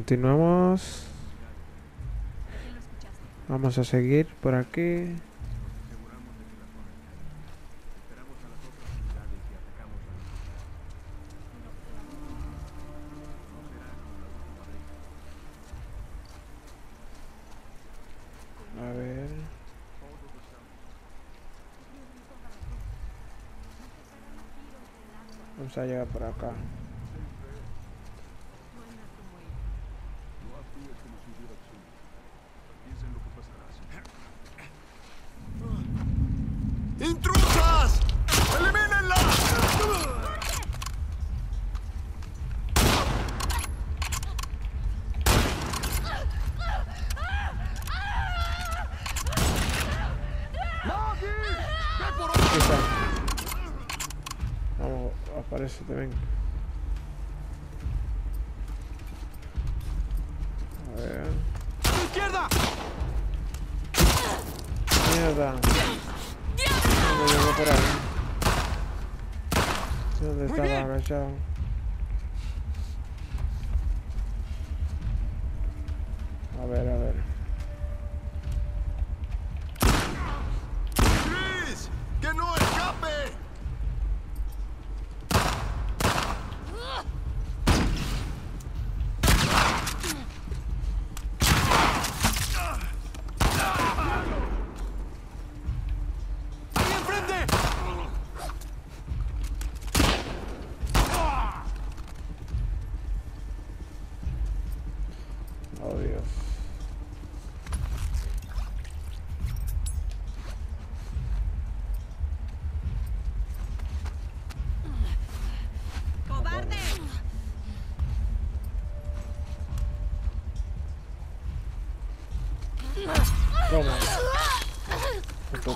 Continuamos. Vamos a seguir por aquí. A ver. Vamos a llegar por acá.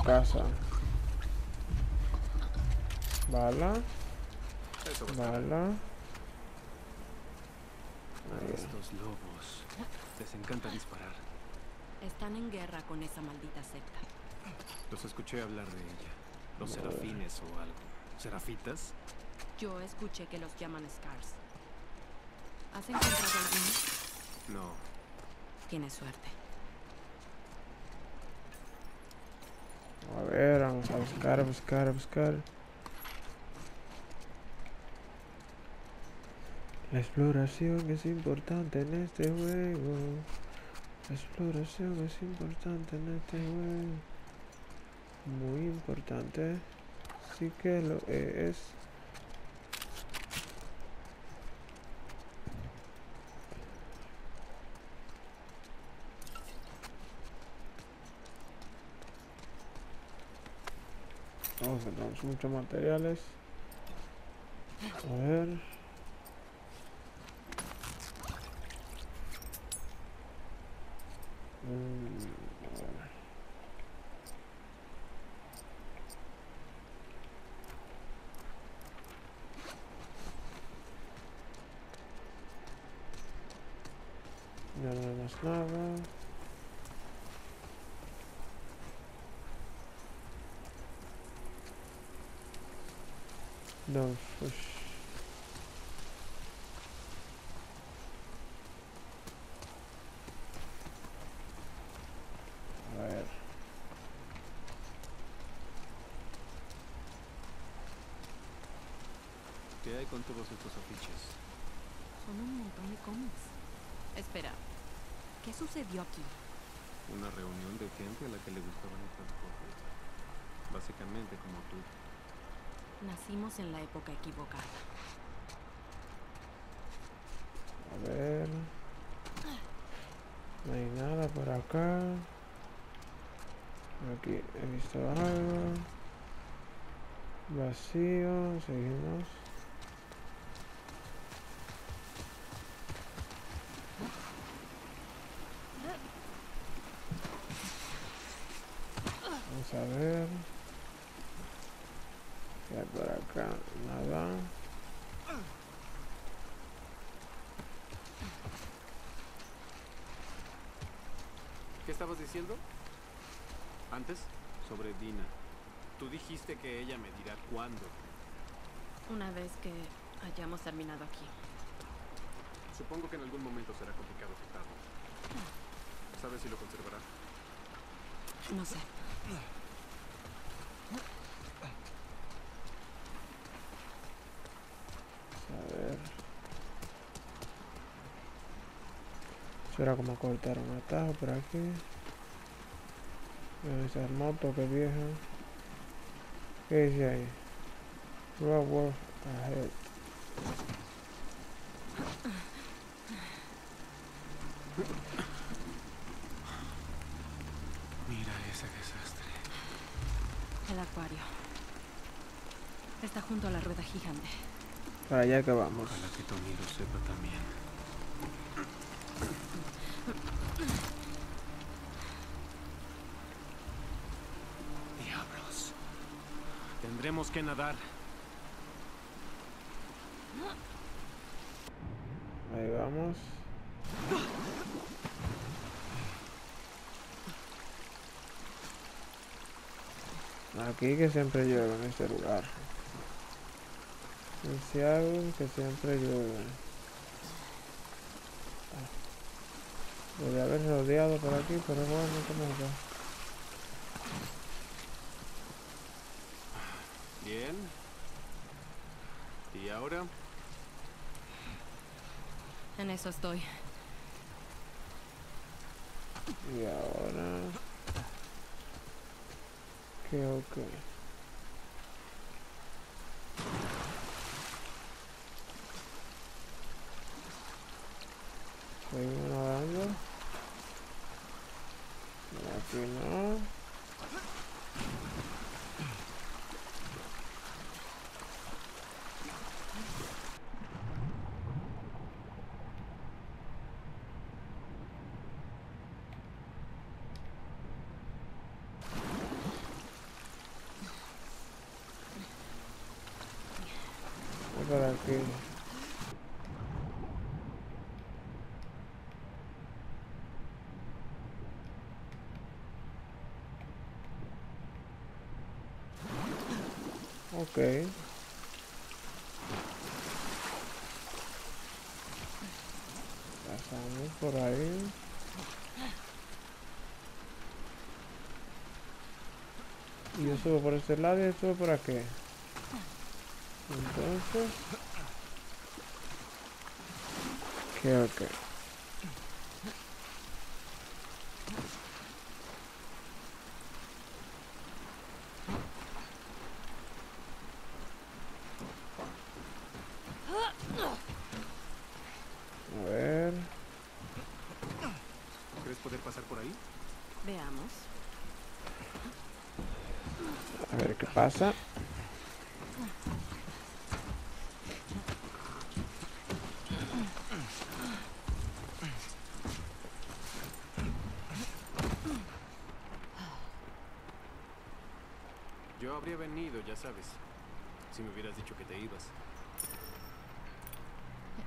Casa. Bala. Bala. Ahí. Estos lobos les encanta disparar. Están en guerra con esa maldita secta. Los escuché hablar de ella. Los serafines o algo. ¿Serafitas? Yo escuché que los llaman Scars. ¿Has encontrado alguno? No. Tienes suerte. A ver, vamos a buscar, buscar, buscar. La exploración es importante en este juego. La exploración es importante en este juego. Muy importante. Sí que lo es. Vamos, tenemos muchos materiales. A ver. Mm, no hay más nada. No, pues. A ver. ¿Qué hay con todos estos afiches? Son un montón de cómics. Espera. ¿Qué sucedió aquí? Una reunión de gente a la que le gustaban el transporte. Básicamente como tú. Nacimos en la época equivocada. A ver. No hay nada por acá. Aquí he visto algo. Vacío. Seguimos. Vamos a ver. ¿Qué hay por acá? Nada. ¿Qué estabas diciendo? Antes, sobre Dina. Tú dijiste que ella me dirá cuándo. Una vez que hayamos terminado aquí. Supongo que en algún momento será complicado. sabes si lo conservará. No sé. A ver. Eso era como cortar un atajo por aquí. Esa moto que vieja. ¿Qué dice ahí? Road work ahead. Mira ese desastre. El acuario. Está junto a la rueda gigante. Para allá que vamos. Ojalá que Tony lo sepa también. Ahí vamos. Aquí que siempre llueve en este lugar. En Seattle que siempre llueve. Podría haber rodeado por aquí, pero bueno, como que. Bien. ¿Y ahora? Estoy. Y ahora. Creo que. No. Voy por aquí. Ok. Pasamos por ahí. Y yo subo por este lado y él sube por aquí. Entonces... Creo que... A ver... ¿Crees poder pasar por ahí? Veamos. A ver qué pasa. Yo habría venido, ya sabes. Si me hubieras dicho que te ibas.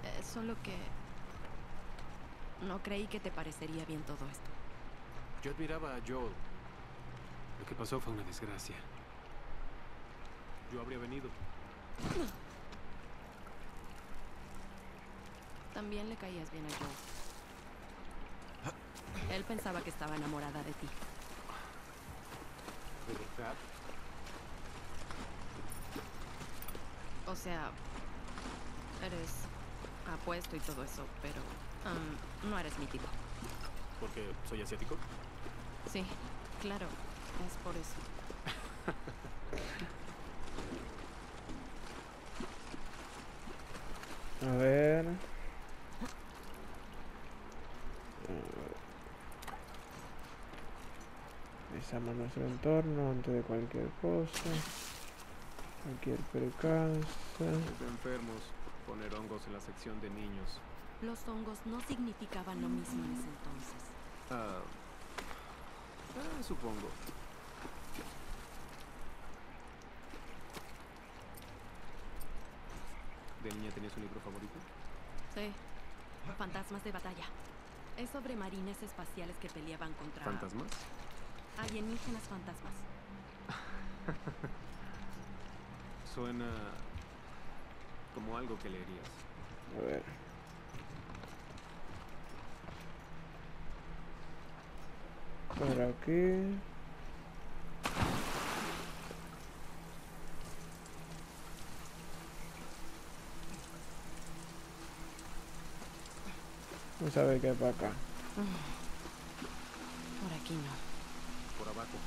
Eh, solo que... No creí que te parecería bien todo esto. Yo admiraba a Joel. Lo que pasó fue una desgracia. Yo habría venido. También le caías bien a Joe. Él pensaba que estaba enamorada de ti. ¿De verdad? O sea, eres apuesto y todo eso, pero am, no eres mi tipo. ¿Porque soy asiático? Sí, claro, es por eso. A ver... Revisamos nuestro entorno antes de cualquier cosa. Cualquier percance. Enfermos poner hongos en la sección de niños. Los hongos no significaban lo mismo en ese entonces. Ah, eh, supongo. ¿De niña tenías un libro favorito? Sí, fantasmas de batalla. Es sobre marines espaciales que peleaban contra ¿Fantasmas? alienígenas fantasmas. Suena como algo que leerías. A ver. Por aquí. Vamos a ver qué hay para acá. Por aquí no. Por abajo.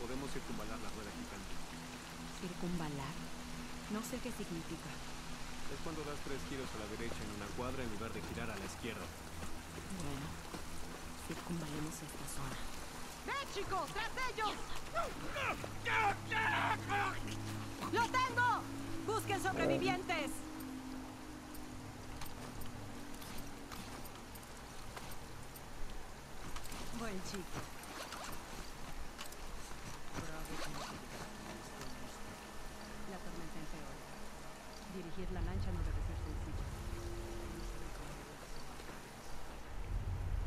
Podemos circunvalar la rueda gigante. Circunvalar. No sé qué significa. Es cuando das tres giros a la derecha en una cuadra en lugar de girar a la izquierda. Bueno, circunvalemos esta zona. ¡Ve, chicos! ¡Tras ellos! ¡Lo tengo! ¡Busquen sobrevivientes! Buen chico. La tormenta empeora. Dirigir la lancha no debe ser sencillo.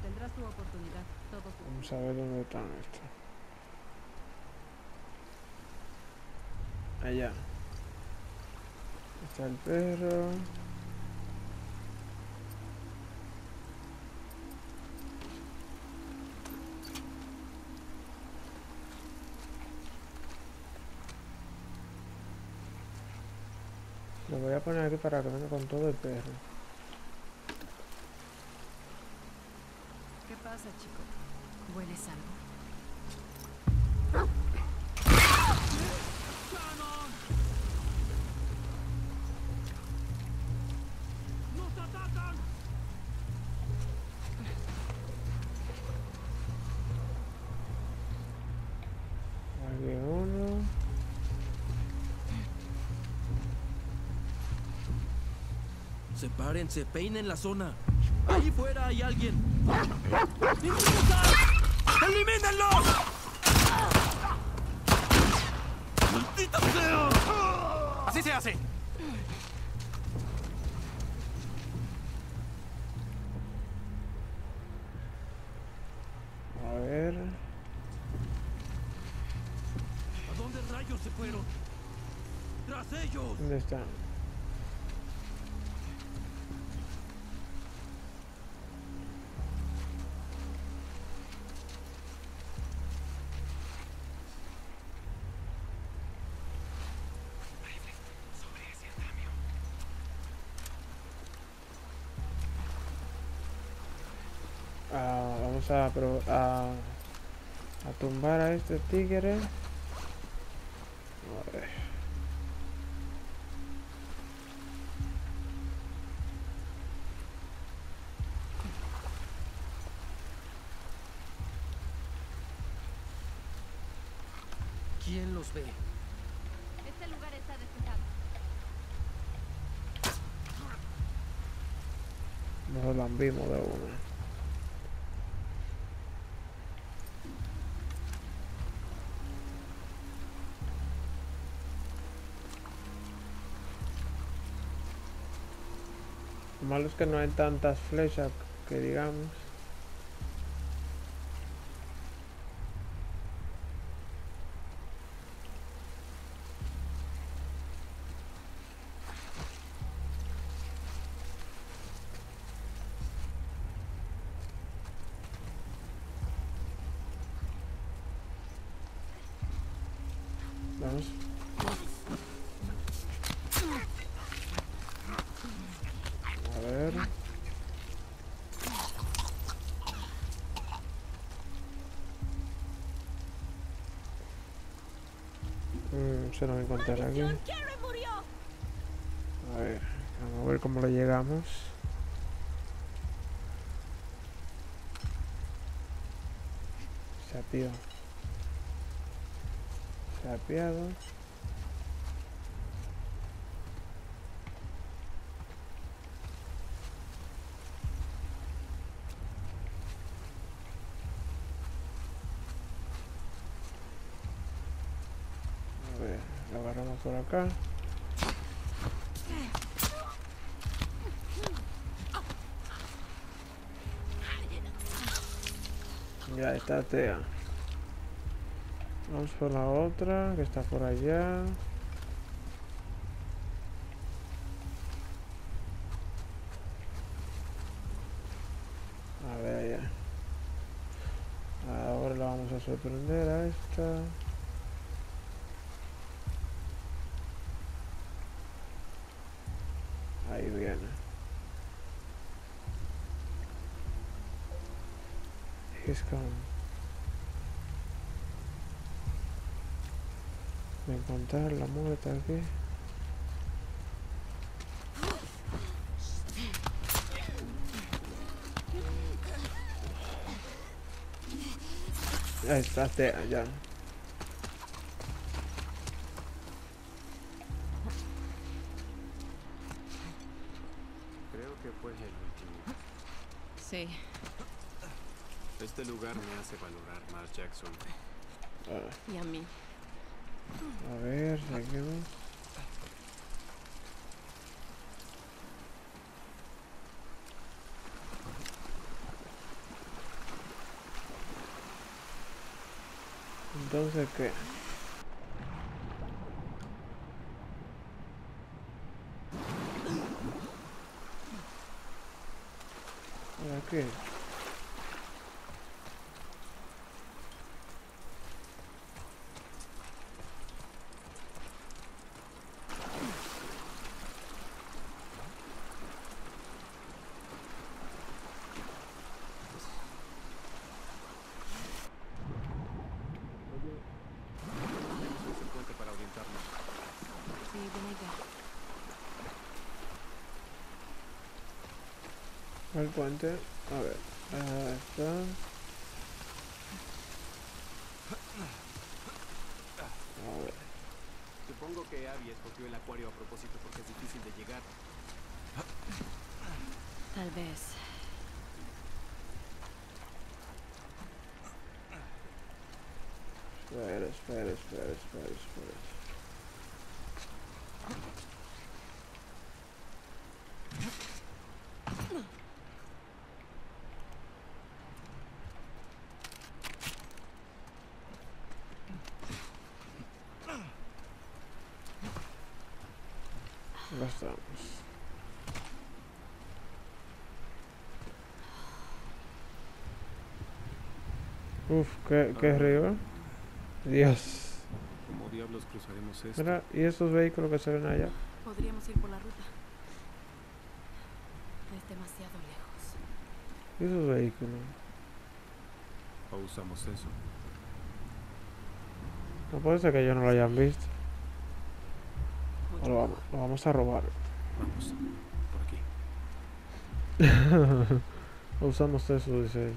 Tendrás tu Vamos a ver dónde están estos. Allá. Está el perro. Lo voy a poner aquí para que venga con todo el perro. ¿Qué pasa, chico? Uno. Sepárense, peinen la zona. Allí fuera hay alguien. ¡Elimínenlos! ¡Maldita sea! ¡Así se hace! A ver. ¿A dónde rayos se fueron? ¡Tras ellos! ¿Dónde están? Vamos a, pro- a, a tumbar a este tigre. A ver. ¿Quién los ve? Este lugar está despejado. Nos lambimos malo es que no hay tantas flechas que digamos. Vamos. A ver. Se nos encontrará aquí. A ver, vamos a ver cómo le llegamos. Se ha pillado. Se ha pillado. A ver, lo agarramos por Ya está Tea. Vamos por la otra, que está por allá. A ver allá. Ahora la vamos a sorprender a esta. Ahí viene. He's come. Me encontrar la muerta aquí. Ahí está, ya. Lugar me hace valorar más Jackson. Ah, Y a mí. A ver, seguimos. Entonces, ¿qué? ¿Ahora qué? Use el puente para orientarnos. Sí, buena idea. El puente. A ver. Ahí está. A ver. Supongo que Abby escogió el acuario a propósito porque es difícil de llegar. Tal vez. Espera, espera, espera, espera, espera. Ya estamos. Qué, qué río. Dios. ¿Cómo diablos cruzaremos esto? Mira, ¿y esos vehículos que se ven allá? Podríamos ir por la ruta. Es demasiado lejos. ¿Y esos vehículos? ¿O usamos eso? No puede ser que ellos no lo hayan visto. O lo vamos, lo vamos a robar. Vamos. Por aquí. Usamos eso, dice.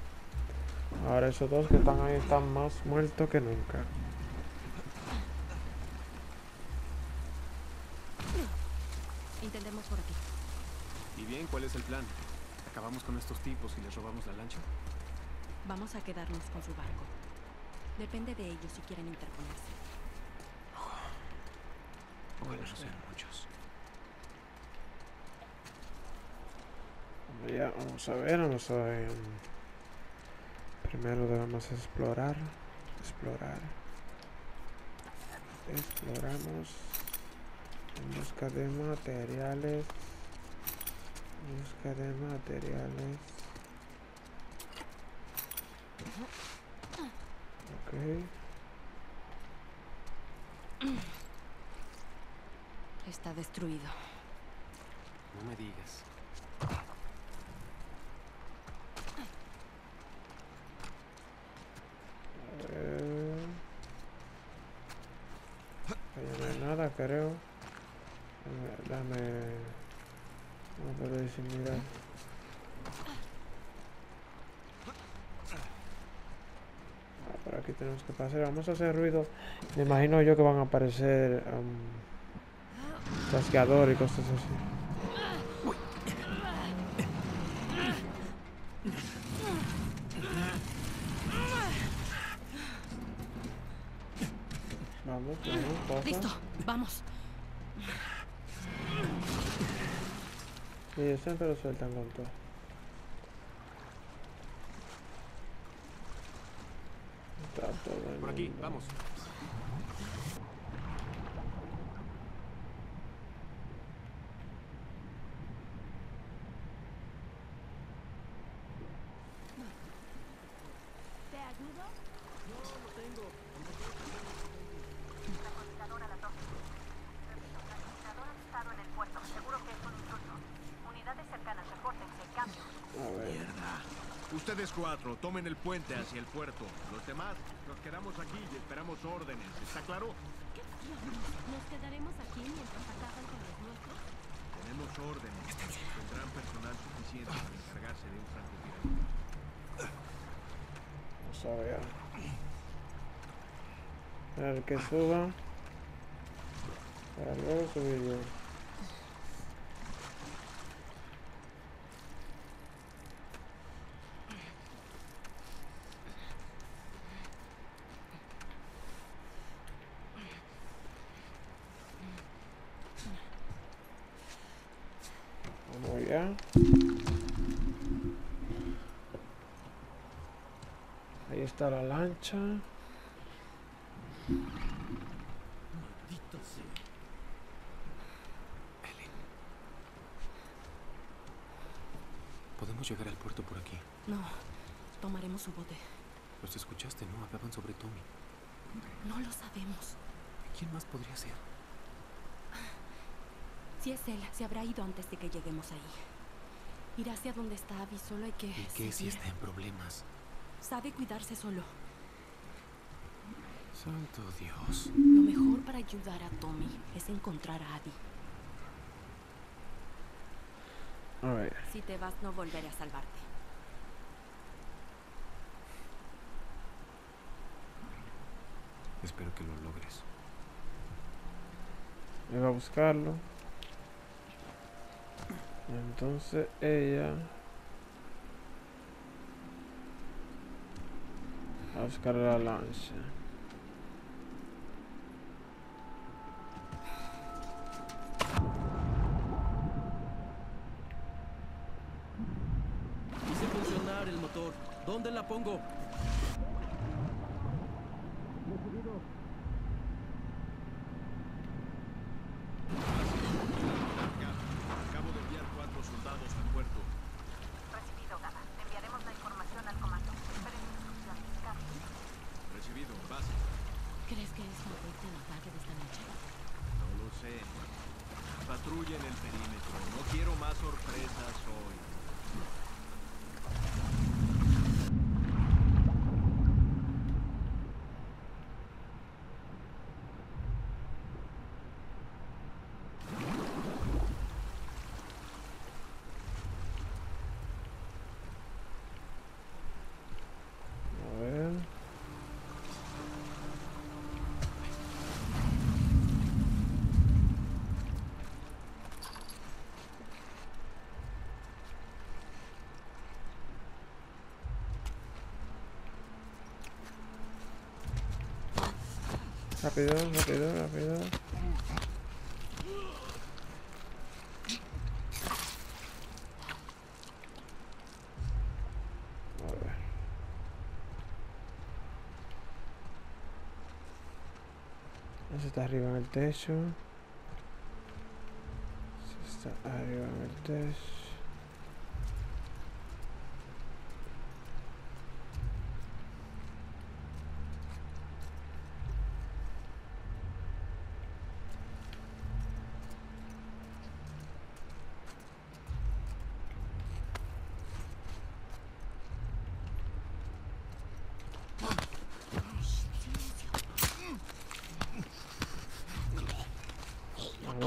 Ahora esos dos que están ahí están más muertos que nunca. Intentemos por aquí. ¿Y bien cuál es el plan? ¿Acabamos con estos tipos y les robamos la lancha? Vamos a quedarnos con su barco. Depende de ellos si quieren interponerse. Ojalá no sean muchos. Bueno, Ya, vamos a ver, vamos a ver. Primero debemos explorar. Explorar. Exploramos. En busca de materiales. En busca de materiales. Ok. Está destruido. No me digas. A ver. Ahí no hay nada, creo. Dame. no puedo disimular. Ah, por aquí tenemos que pasar. Vamos a hacer ruido. Me imagino yo que van a aparecer um, y cosas así. Siempre lo sueltan con todo. Está todo el Por aquí, mundo. vamos. ¿Te ayudo? A ver. Ustedes cuatro, tomen el puente hacia el puerto. Los demás, nos quedamos aquí y esperamos órdenes. ¿Está claro? ¿Nos quedaremos aquí mientras acaban con los nuestros? Tenemos órdenes. Tendrán personal suficiente para encargarse de un francotirador. Vamos a ver. Esperar que suba. Para luego subir yo. Está la lancha. Maldito sea. Podemos llegar al puerto por aquí. No, tomaremos su bote. Los escuchaste, ¿no? Hablaban sobre Tommy. No lo sabemos. ¿Quién más podría ser? Si es él, se habrá ido antes de que lleguemos ahí. Irá hacia donde está Abby, solo hay que ¿Y qué si está en problemas? Sabe cuidarse solo. Santo Dios. Lo mejor para ayudar a Tommy es encontrar a Abby. A ver. Si te vas, no volveré a salvarte. Espero que lo logres. Me va a buscarlo. Y entonces ella va a buscar la lancha. Hice funcionar el motor. ¿Dónde la pongo? Acabo de enviar cuatro soldados al puerto. Recibido, Gama. Enviaremos la información al comando. Esperen instrucciones. Cambio. Recibido, base. ¿Crees que es correcto el ataque de esta noche? No lo sé. Patrullen el perímetro. No quiero más sorpresas hoy. A ver. Rápido, rápido, rápido. Ese está arriba en el techo. Ese está arriba en el techo.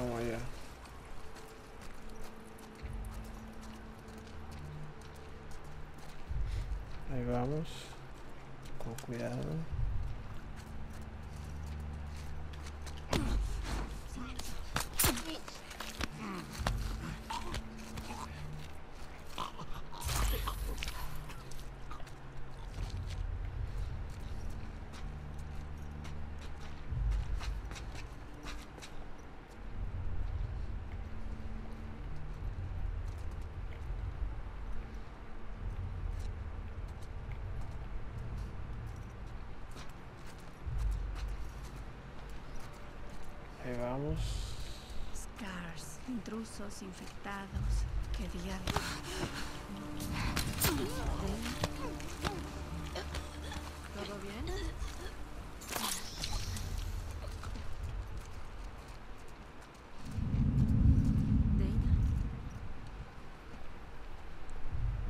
não, aí. É. Aí vamos. Com cuidado. Ahí vamos. Scars, intrusos, infectados. ¿Qué diablos? ¿Todo bien? Dana,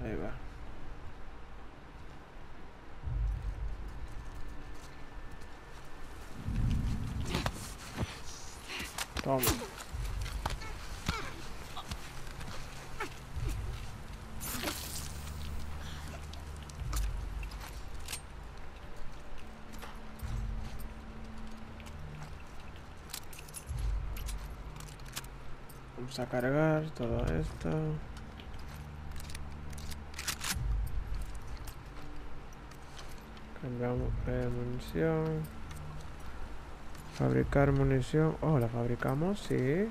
Ahí va. Vamos a cargar todo esto. Cambiamos eh, munición. Fabricar munición. Oh, la fabricamos, sí.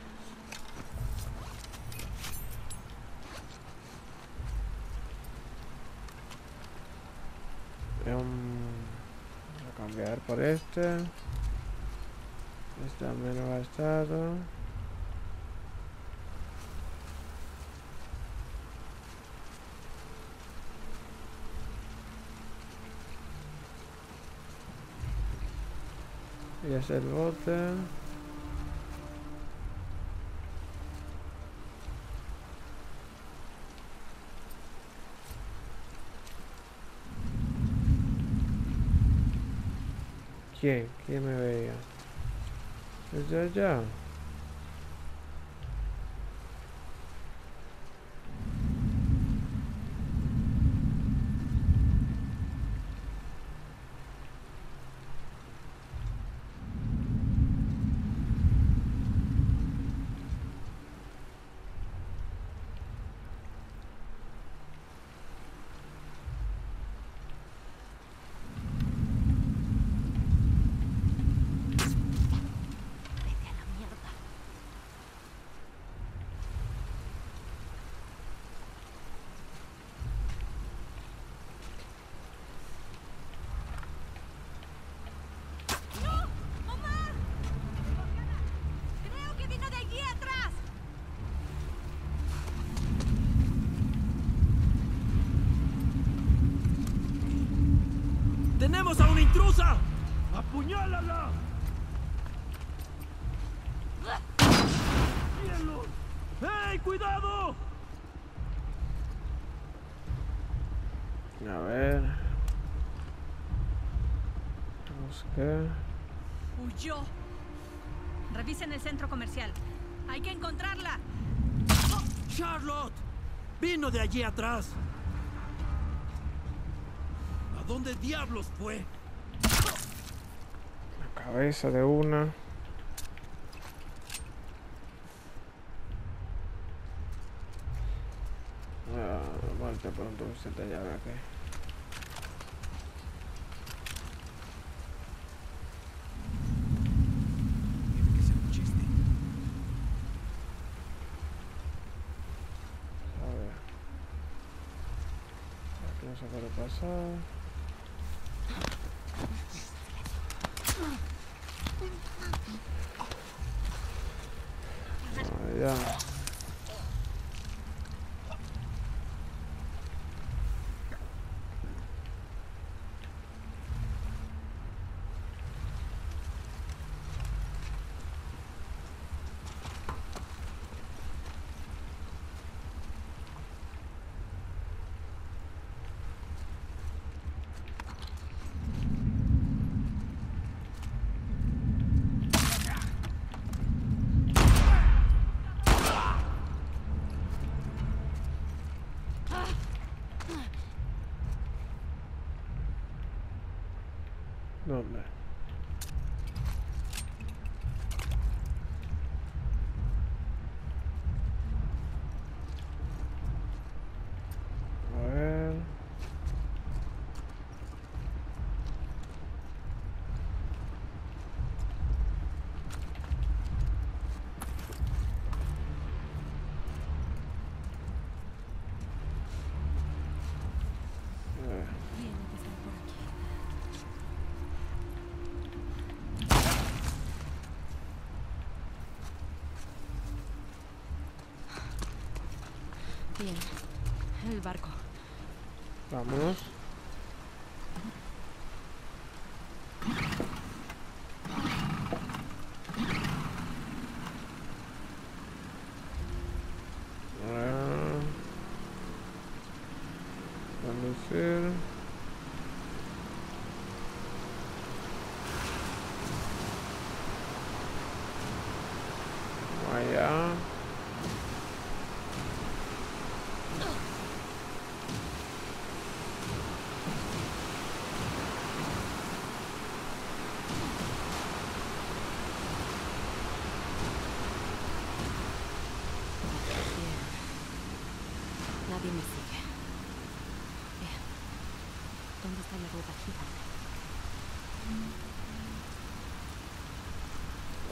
A cambiar por este. Está menos gastado. Y es el bote. ¿Quién? ¿Quién me veía? Desde allá. Vete a la mierda. ¡No! ¡Mamá! Creo que vino de allí atrás. ¡Tenemos a una intrusa! ¡Apuñálala! ¡Cielos! ¡Hey, cuidado! A ver. Vamos que. Huyó. Revisen el centro comercial. Hay que encontrarla. ¡Charlotte! Vino de allí atrás. ¿A dónde diablos fue? La cabeza de una. Ah, pronto se te llave aquí. ¿Dónde? A ver. Eh, Tiene que estar por aquí. Bien. El barco. Vámonos.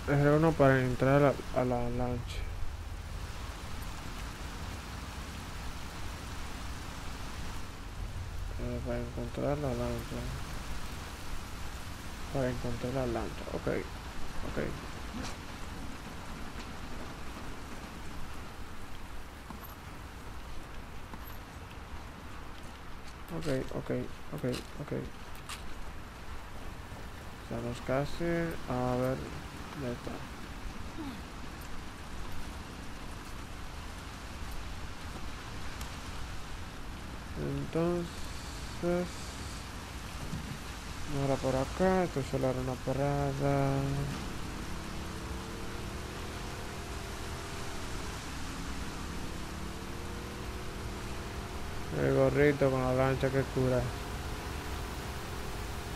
R1 para entrar a la, a la lancha. Eh, para encontrar la lancha. Para encontrar la lancha. Ok. Ok. Ok, ok, ok, ok. O sea, los casi. A ver. Ya. Entonces. Era por acá, esto solo era una parada. El gorrito con la lancha que cura.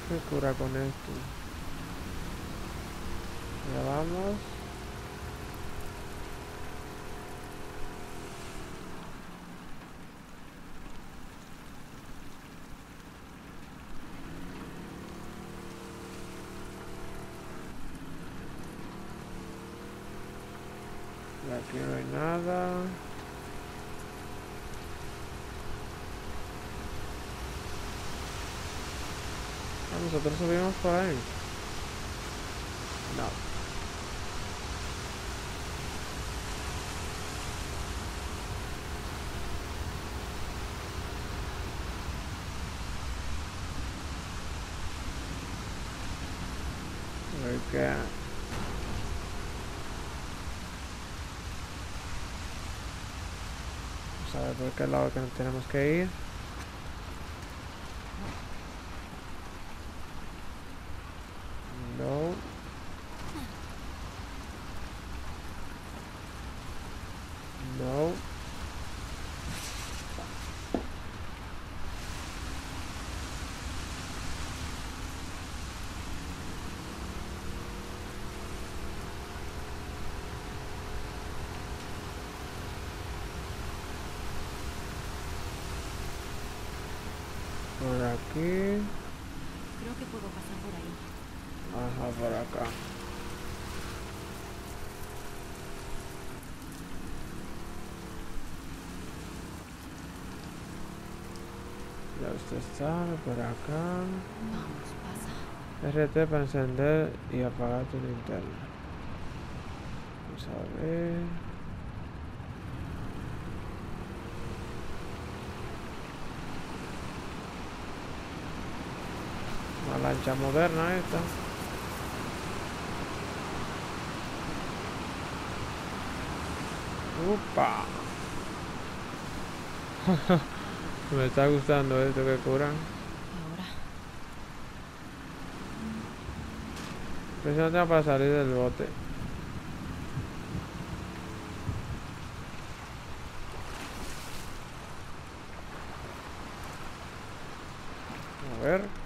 ¿Qué cura con esto? Y aquí no hay nada. Ah, nosotros subimos por ahí. No. A ver qué. Vamos a ver por qué lado que nos tenemos que ir. No. No. Por aquí. Creo que puedo pasar por ahí. Ajá, por acá. Ya usted está por acá. Vamos, pasa. RT para encender y apagar tu linterna. Vamos a ver. Una lancha moderna esta. ¡Upa! Me está gustando esto que curan. Ahora. Presiona para salir del bote. A ver.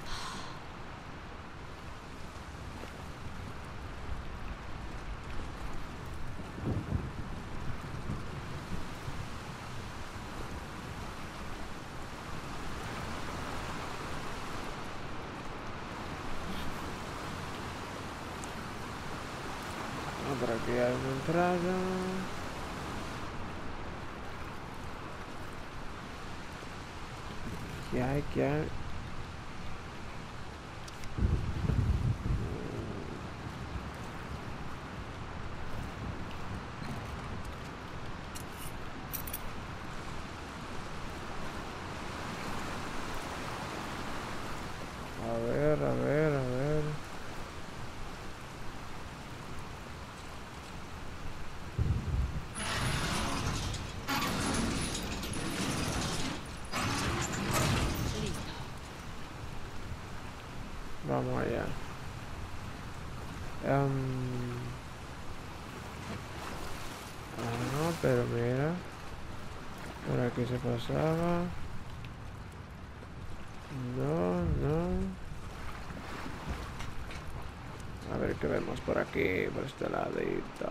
aquí hay una entrada. ¿Qué hay? ¿Qué hay? A ver, a ver, a ver. Vamos allá. Em, ah, pero mira. Por aquí se pasaba. No, no. A ver qué vemos por aquí, por este ladito.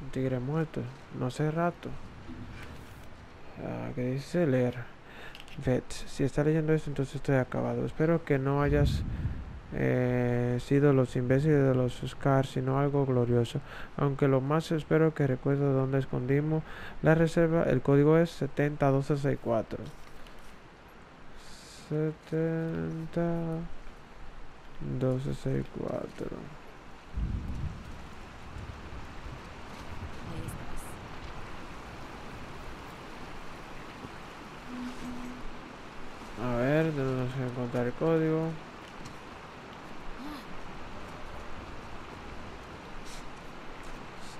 Un tigre muerto. No hace rato. Ah, ¿Qué dice leer? Vet, si está leyendo esto, entonces estoy acabado. Espero que no hayas eh, sido los imbéciles de los Scars, sino algo glorioso. Aunque lo más espero que recuerdo dónde escondimos la reserva. El código es 701264. 70 A ver, tenemos que encontrar el código.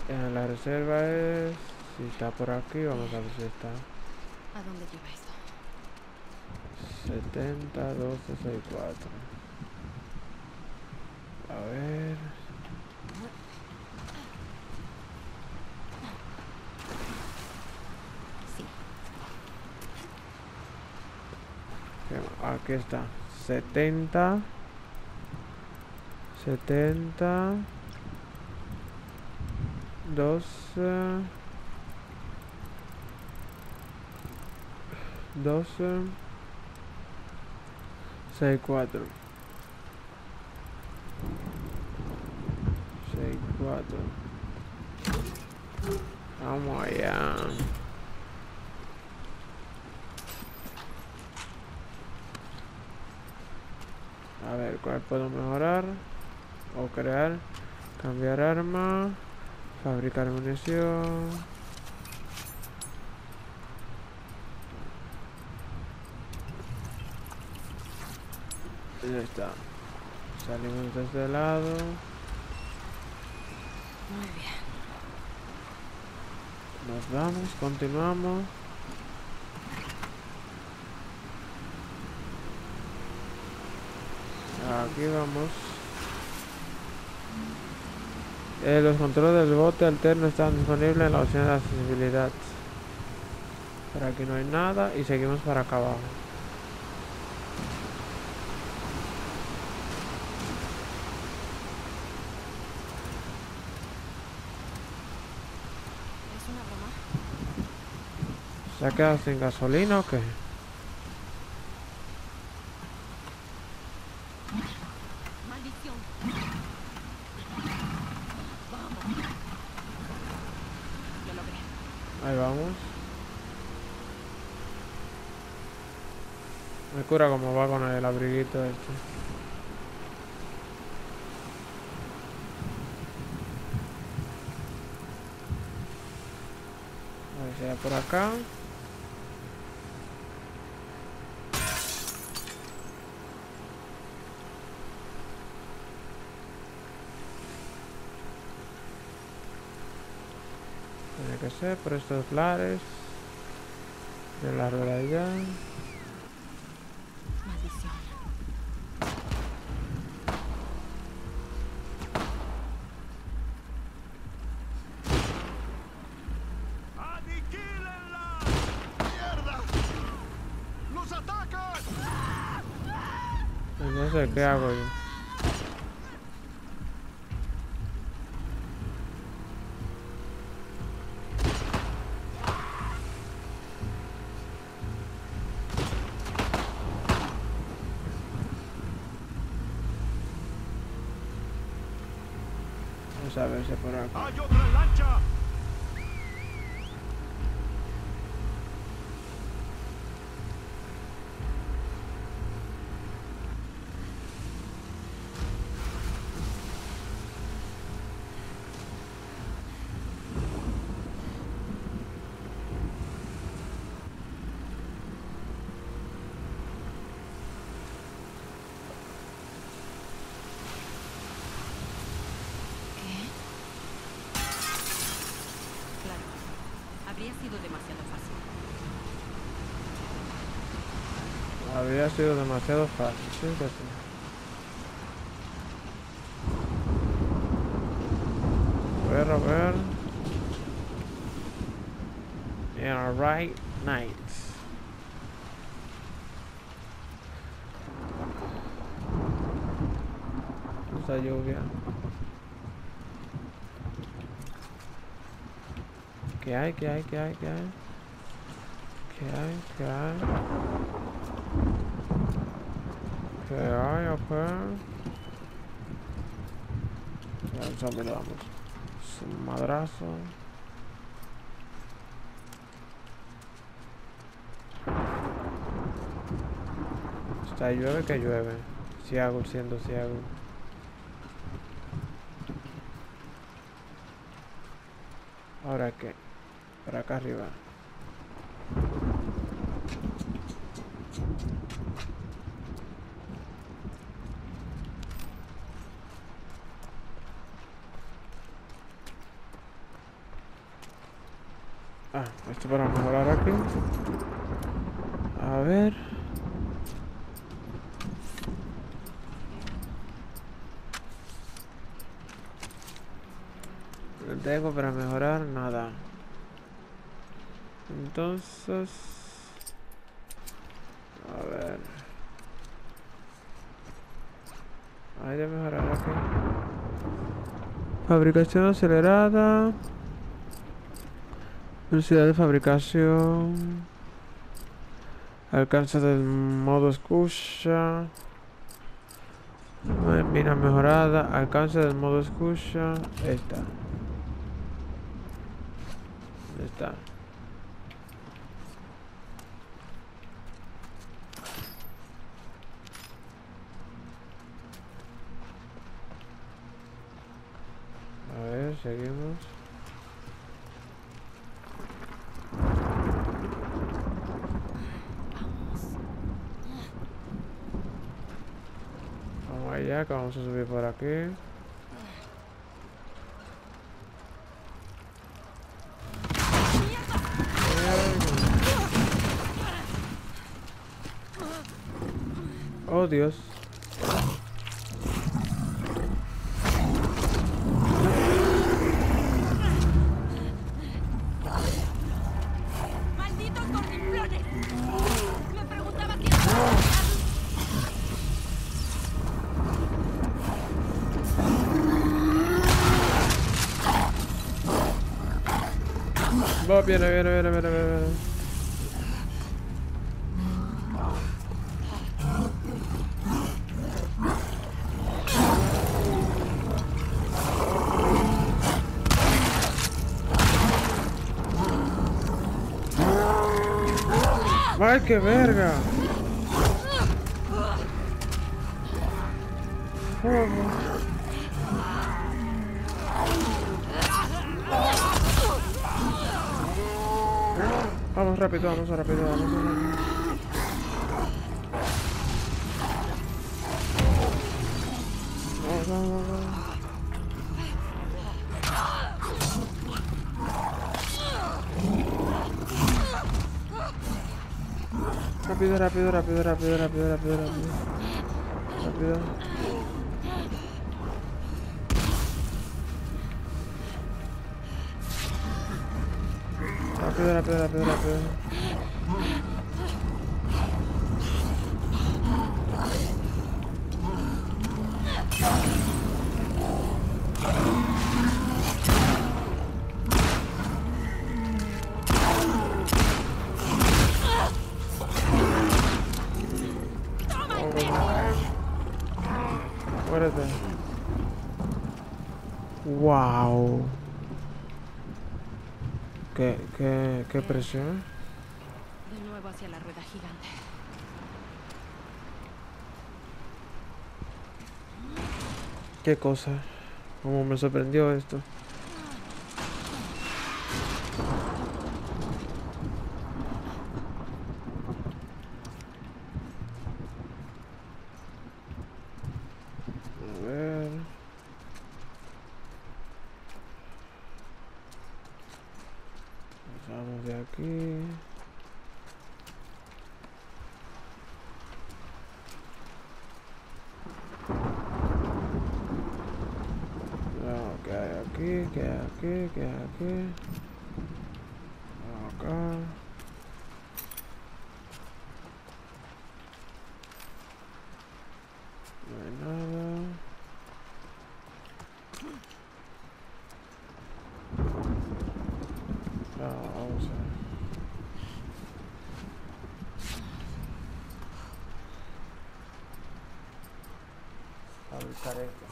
En la reserva es... Si está por aquí, vamos a ver si está. ¿A dónde lleva esto? 70 1264. A ver. Sí. ¿qué más? Aquí está. 70 70 12 12 64 64 Vamos allá. A ver, ¿cuál puedo mejorar? O crear. Cambiar arma. Fabricar munición. Y ya está. Salimos de este lado. Muy bien. Nos vamos, continuamos. Aquí vamos. Eh, los controles del bote alterno están disponibles en la opción de accesibilidad. Por aquí no hay nada y seguimos para acá abajo. ¿Se ha quedado sin gasolina o qué? ¡Maldición! Vamos. Lo logré. Ahí vamos. Me cura como va con el abriguito este. A por acá. Tiene que ser por estos lares. De la rueda ya. Maldición. ¡Aniquílenla! ¡Mierda! ¡Los atacan! No sé qué hago yo. Sido demasiado fácil. Habría sido demasiado fácil, sí sí. A ver, a ver. Right nights. Esa lluvia. ¿Qué hay? ¿Qué hay? ¿Qué hay? ¿Qué hay? ¿Qué hay? ¿Qué hay? ¿Qué hay acá? Ya, el zombie le damos un madrazo. Está llueve que llueve. Si hago siendo si hago. Ahora qué? Para arriba. Ah, esto para mejorar aquí. A ver. No tengo para mejorar nada. Entonces... A ver. Hay de mejorar aquí. Fabricación acelerada. Velocidad de fabricación. Alcance del modo escucha. Mira mejorada. Alcance del modo escucha. Esta. ¿Dónde seguimos. Vamos allá, que vamos a subir por aquí. Oh Dios. Va, viene, viene, viene, viene, viene. ¡Ay, qué verga! Vamos rápido, vamos rápido, vamos rápido. Vamos, vamos, vamos. Rápido, rápido, rápido, rápido, rápido, rápido, rápido. Rápido. Rápido, rápido, rápido, rápido. De nuevo hacia la rueda gigante. ¿Qué cosa? ¿Cómo me sorprendió esto? A ver. Pasamos de aquí. No, ¿qué hay aquí? ¿Qué hay aquí? ¿Qué hay aquí? Acá. No hay nada. No, vamos a ver. Avisar esto.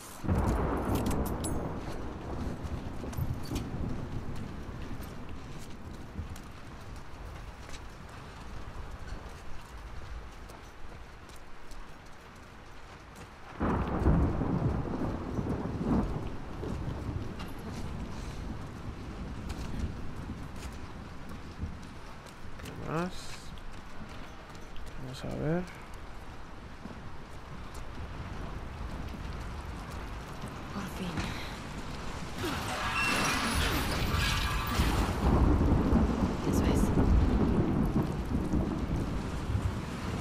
¿Qué más? Vamos a ver. Por fin. Eso es.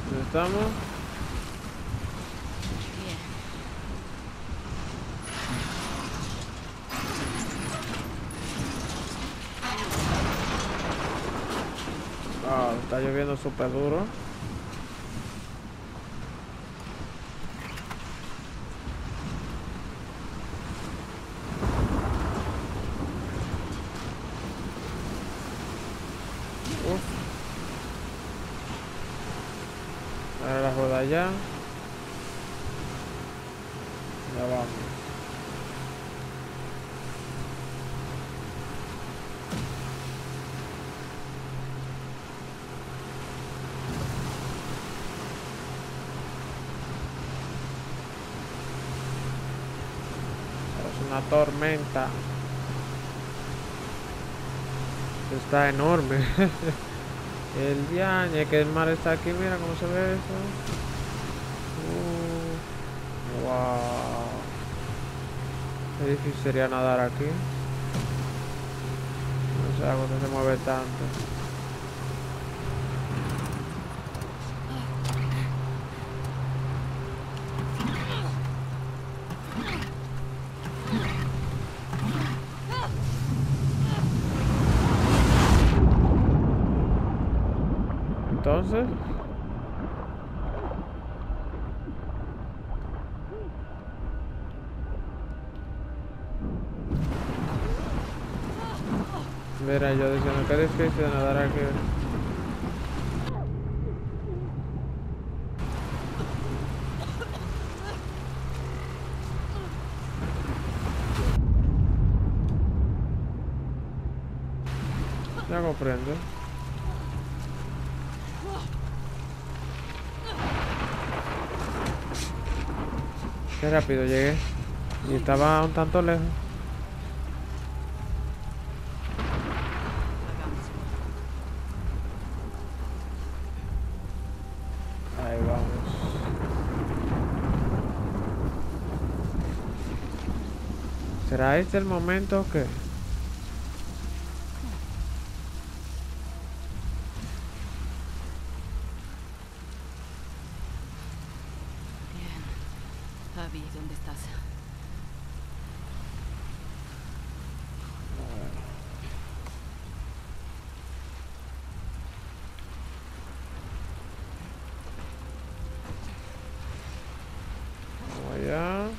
¿Dónde estamos? Bien. Ah, está lloviendo súper duro. Rueda ya. Vamos. Es una tormenta. Está enorme. el viaje, que el mar está aquí, mira cómo se ve eso. Difícil sería nadar aquí. No sé cuando se mueve tanto. Entonces, mira, yo diciendo que difícil de nadar aquí. Ya comprendo. Qué rápido llegué. Y estaba un tanto lejos. Ahí vamos. ¿Será este el momento que? Bien. Abby, ¿dónde estás? Vamos allá.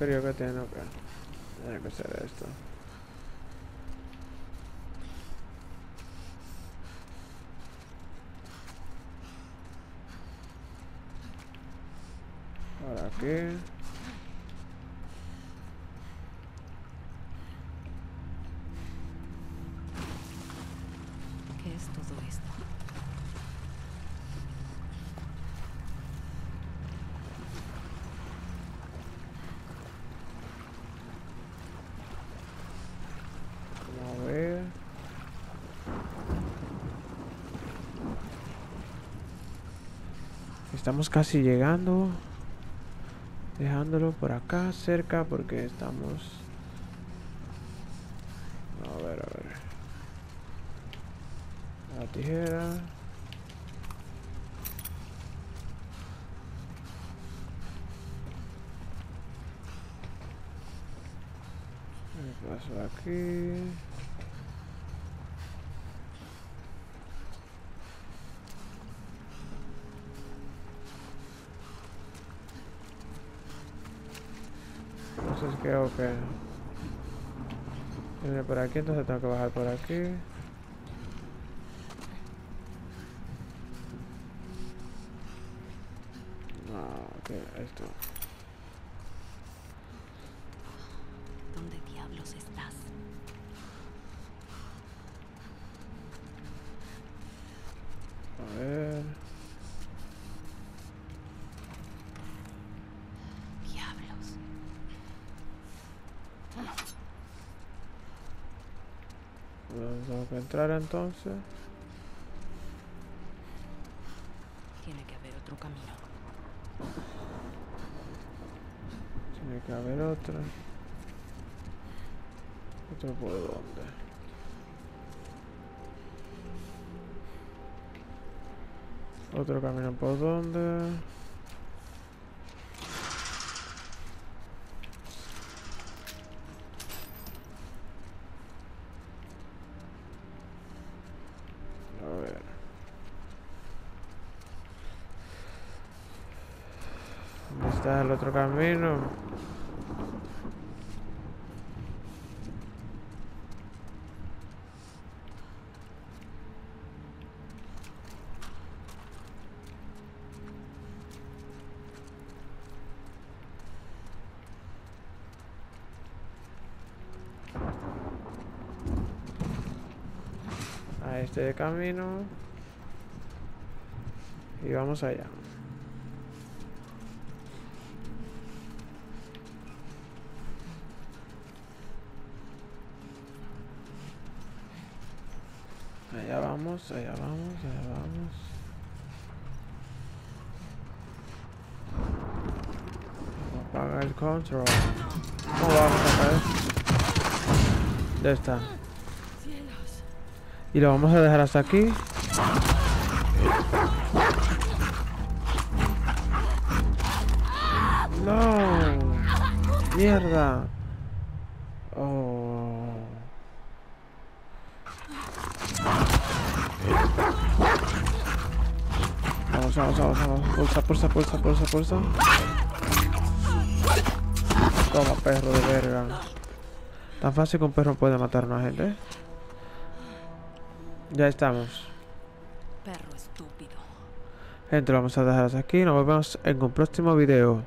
Frío que tiene, ok. Tiene que ser esto. Ahora aquí. ¿Qué es todo esto? Vamos a ver. Estamos casi llegando. Dejándolo por acá cerca porque estamos... A ver, a ver. La tijera. Me paso aquí. Entonces creo que... Viene por aquí, entonces tengo que bajar por aquí. No, ¿qué esto? ¿Dónde diablos estás? A ver... Diablos. ¿Dónde tengo que entrar entonces? Tiene que haber otro camino. Tiene que haber otra. ¿Otro por dónde? Otro camino por dónde? A ver. ¿Dónde está el otro camino? A este camino. Y vamos allá. Allá vamos, allá vamos, allá vamos. Apaga el control. ¿Cómo vamos a caer? Ya está. Y lo vamos a dejar hasta aquí. No. Mierda. Pulsa, pulsa, pulsa, pulsa, pulsa. Toma, perro de verga. Tan fácil que un perro puede matar a una gente. ¿eh? Ya estamos. Perro estúpido. Gente, lo vamos a dejar hasta aquí. Nos vemos en un próximo video.